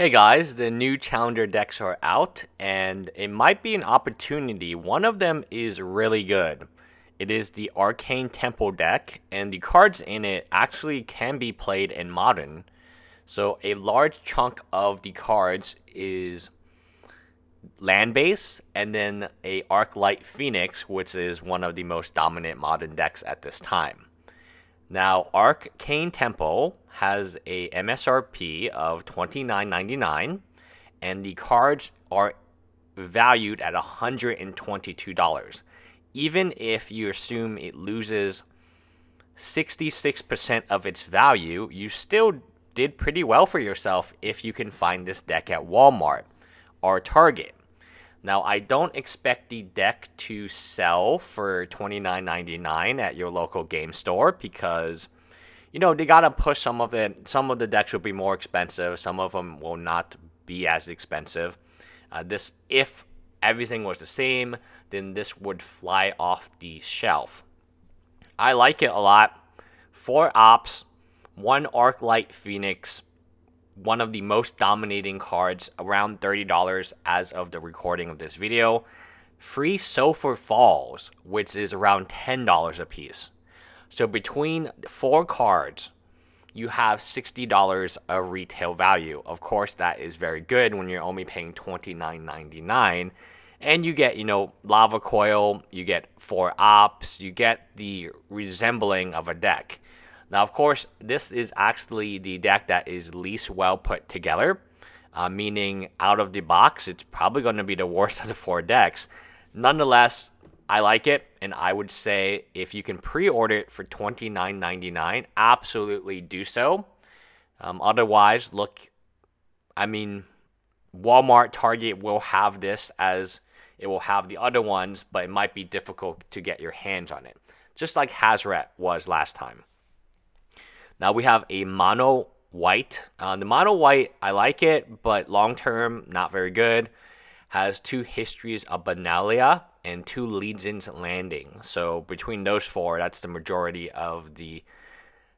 Hey guys, the new Challenger decks are out, and it might be an opportunity. One of them is really good. It is the Arcane Tempo deck, and the cards in it actually can be played in Modern. So, a large chunk of the cards is land base, and then a Arclight Phoenix, which is one of the most dominant Modern decks at this time. Now, Arcane Tempo has a MSRP of $29.99 and the cards are valued at $122. Even if you assume it loses 66% of its value, you still did pretty well for yourself if you can find this deck at Walmart or Target. Now, I don't expect the deck to sell for $29.99 at your local game store because you know, they gotta push some of it. Some of the decks will be more expensive. Some of them will not be as expensive. Uh, this, if everything was the same, then this would fly off the shelf. I like it a lot. Four Opts, one Arclight Phoenix, one of the most dominating cards, around $30 as of the recording of this video. Free Sulfur Falls, which is around $10 a piece. So between four cards, you have $60 of retail value. Of course, that is very good when you're only paying $29.99. And you get, you know, Lava Coil, you get four Opts, you get the resembling of a deck. Now, of course, this is actually the deck that is least well put together, uh, meaning out of the box, it's probably going to be the worst of the four decks. Nonetheless, I like it, and I would say if you can pre-order it for $29.99, absolutely do so. Um, otherwise, look, I mean, Walmart, Target will have this as it will have the other ones, but it might be difficult to get your hands on it, just like Hazoret was last time. Now we have a mono white. Uh, the mono white, I like it, but long term, not very good. Has two histories of Benalia and two Legion's Landing. So between those four, that's the majority of the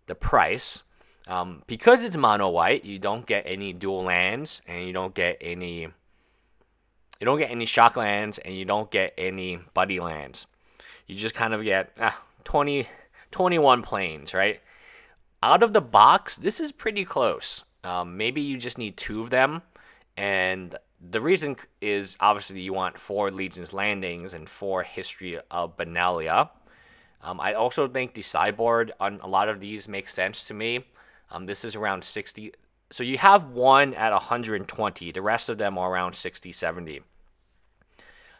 the price. Um, because it's mono white, you don't get any dual lands, and you don't get any you don't get any shock lands, and you don't get any buddy lands. You just kind of get ah, 20, 21 plains, right? Out of the box, this is pretty close. Um, maybe you just need two of them, and the reason is obviously you want four Legion's Landings and four History of Benalia. Um, I also think the sideboard on a lot of these makes sense to me. Um, this is around 60. So you have one at 120. The rest of them are around 60, 70.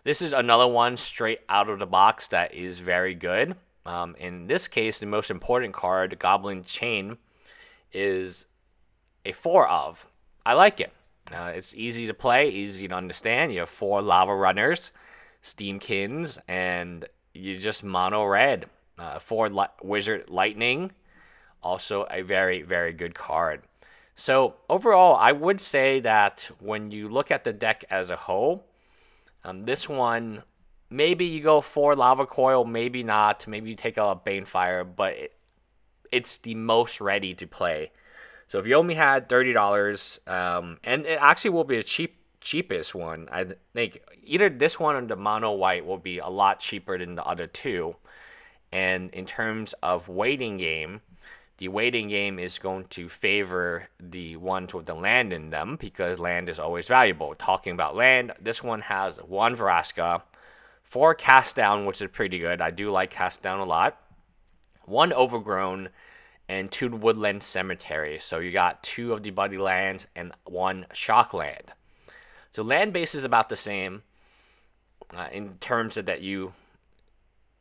This is another one straight out of the box that is very good. Um, in this case, the most important card, Goblin Chain, is a four of. I like it. Uh, it's easy to play, easy to understand. You have four lava runners, steamkins, and you just mono red. Uh, four li- wizard lightning, also a very very good card. So overall, I would say that when you look at the deck as a whole, um, this one maybe you go for lava coil, maybe not. Maybe you take a Banefire, but it, it's the most ready to play. So if you only had thirty dollars, um, and it actually will be a cheap cheapest one. I think either this one or the mono white will be a lot cheaper than the other two. And in terms of waiting game, the waiting game is going to favor the ones with the land in them because land is always valuable. Talking about land, this one has one Vraska, four cast down, which is pretty good. I do like cast down a lot. One overgrown, and two woodland cemeteries. So you got two of the buddy lands and one shock land. So land base is about the same uh, in terms of that you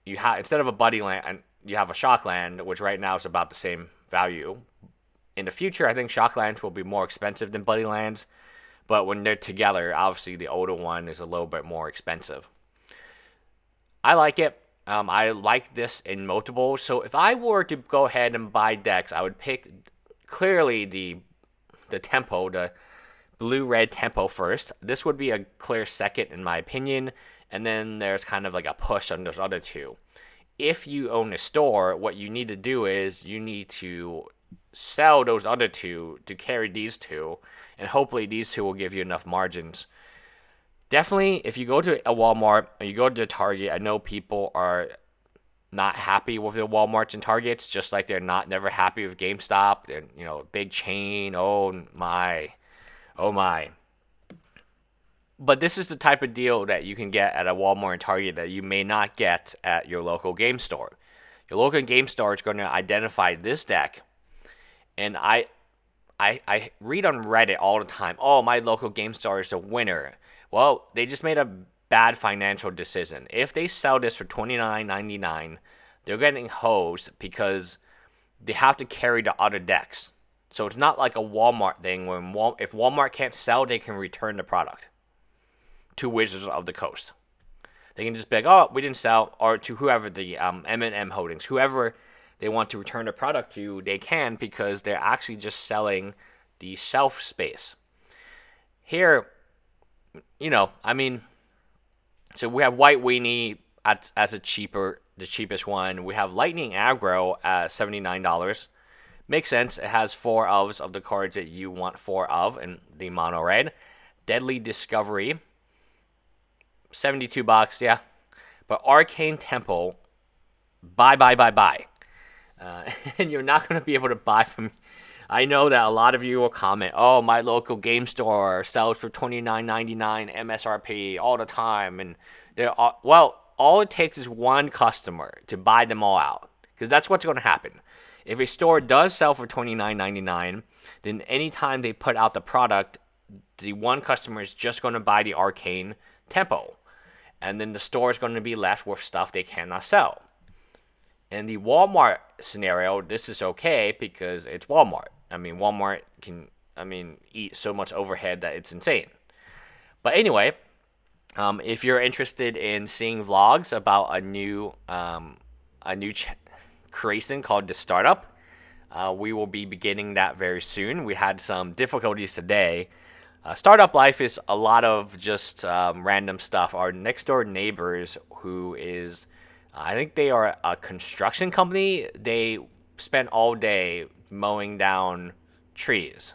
you have instead of a buddy land you have a shock land, which right now is about the same value. In the future, I think shock lands will be more expensive than buddy lands, but when they're together, obviously the older one is a little bit more expensive. I like it. Um, I like this in multiple. So if I were to go ahead and buy decks, I would pick clearly the the tempo, the blue red tempo first. This would be a clear second in my opinion, and then there's kind of like a push on those other two. If you own a store, what you need to do is you need to sell those other two to carry these two, and hopefully these two will give you enough margins. Definitely, if you go to a Walmart or you go to Target, I know people are not happy with the Walmarts and Targets, just like they're not never happy with GameStop. They're you know big chain. Oh my, oh my. But this is the type of deal that you can get at a Walmart and Target that you may not get at your local game store. Your local game store is going to identify this deck, and I, I, I read on Reddit all the time. Oh, my local game store is the winner. Well, they just made a bad financial decision. If they sell this for twenty nine ninety nine, they're getting hosed because they have to carry the other decks. So it's not like a Walmart thing Wal- if Walmart can't sell, they can return the product to Wizards of the Coast. They can just be like, oh, we didn't sell, or to whoever the um, M&M Holdings, whoever they want to return the product to, they can because they're actually just selling the shelf space. Here, you know, I mean, so we have White Weenie at, as a cheaper, the cheapest one. We have Lightning Aggro at seventy nine dollars. Makes sense. It has four ofs of the cards that you want four of in the mono red. Deadly Discovery, seventy two bucks. Yeah, but Arcane Tempo, buy, buy, buy, buy. Uh, and you're not going to be able to buy from. I know that a lot of you will comment, "Oh, my local game store sells for twenty nine ninety nine MSRP all the time," and they're all, well. All it takes is one customer to buy them all out, because that's what's going to happen. If a store does sell for twenty nine ninety nine, then anytime they put out the product, the one customer is just going to buy the arcane tempo, and then the store is going to be left with stuff they cannot sell. In the Walmart scenario, this is okay because it's Walmart. I mean, Walmart can, I mean, eat so much overhead that it's insane. But anyway, um, if you're interested in seeing vlogs about a new, um, a new ch- creation called the Startup, uh, we will be beginning that very soon. We had some difficulties today. Uh, startup life is a lot of just um, random stuff. Our next door neighbors, who is, I think they are a construction company, they spent all day mowing down trees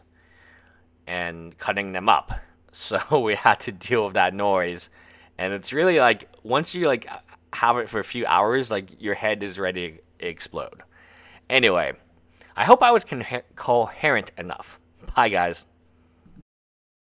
and cutting them up. So we had to deal with that noise. And it's really like once you like have it for a few hours, like your head is ready to explode. Anyway, I hope I was con- coherent enough. Bye, guys.